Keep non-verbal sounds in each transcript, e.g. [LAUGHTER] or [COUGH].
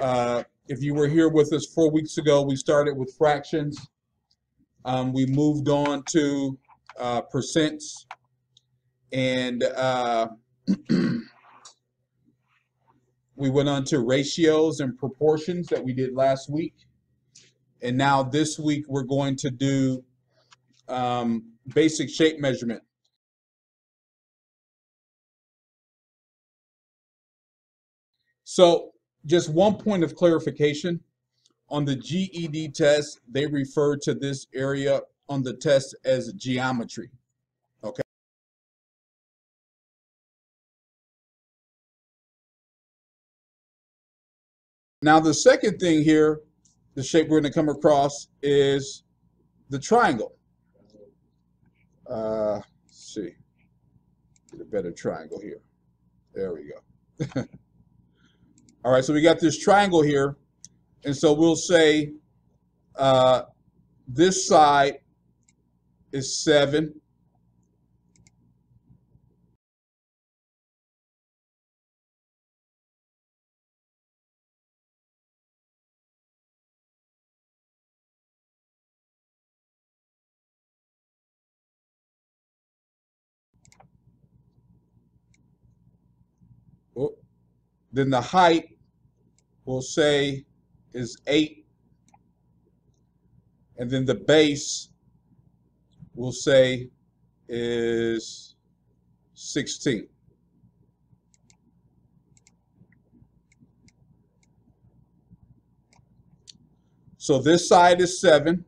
Uh, if you were here with us four weeks ago, we started with fractions. Um, we moved on to uh, percents. And uh, [CLEARS THROAT] we went on to ratios and proportions that we did last week. And now this week, we're going to do um, basic shape measurement. So just one point of clarification. On the GED test, they refer to this area on the test as geometry. Okay. Now the second thing here, the shape we're going to come across is the triangle. Uh, see, get a better triangle here. There we go. [LAUGHS] All right, so we got this triangle here. And so we'll say uh, this side is 7. Oh, then the height we'll say is 8. And then the base we'll say is 16. So this side is 7.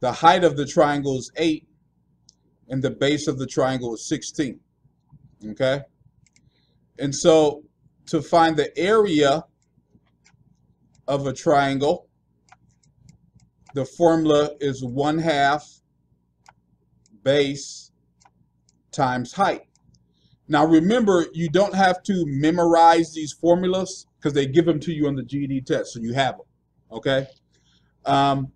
The height of the triangle is 8. And the base of the triangle is 16. Okay? And so to find the area of a triangle, the formula is 1 half base times height. Now remember, you don't have to memorize these formulas because they give them to you on the GED test, so you have them, okay? Um,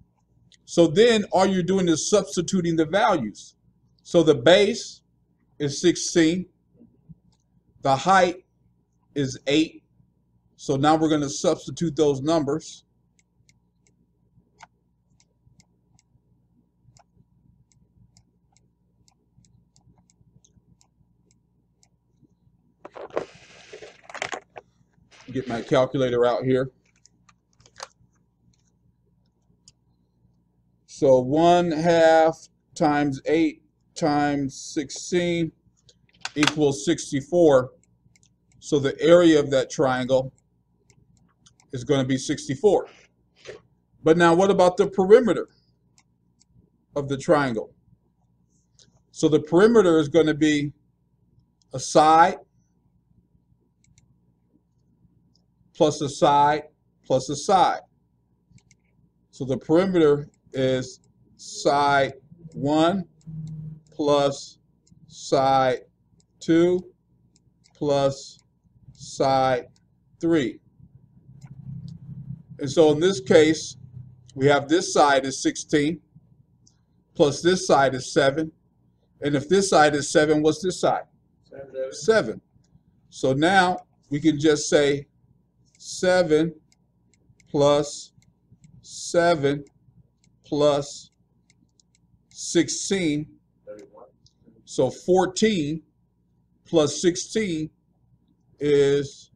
so then all you're doing is substituting the values. So the base is 16, the height is 8. So now we're going to substitute those numbers. Get my calculator out here. So 1 half times 8 times 16 equals 64. So the area of that triangle is going to be 64. But now what about the perimeter of the triangle? So the perimeter is going to be a side plus a side plus a side. So the perimeter is side 1 plus side 2 plus side 3. And so in this case, we have this side is 16, plus this side is 7. And if this side is 7, what's this side? 7. 7. So now we can just say 7 plus 7 plus 16. So 14 plus 16 is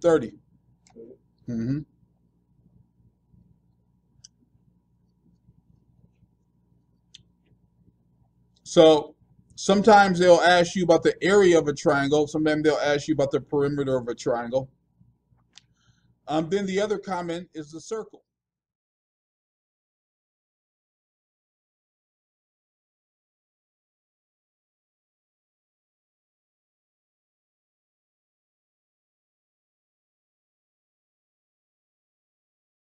30. Mm-hmm. So sometimes they'll ask you about the area of a triangle. Sometimes they'll ask you about the perimeter of a triangle. Um, then the other comment is the circle.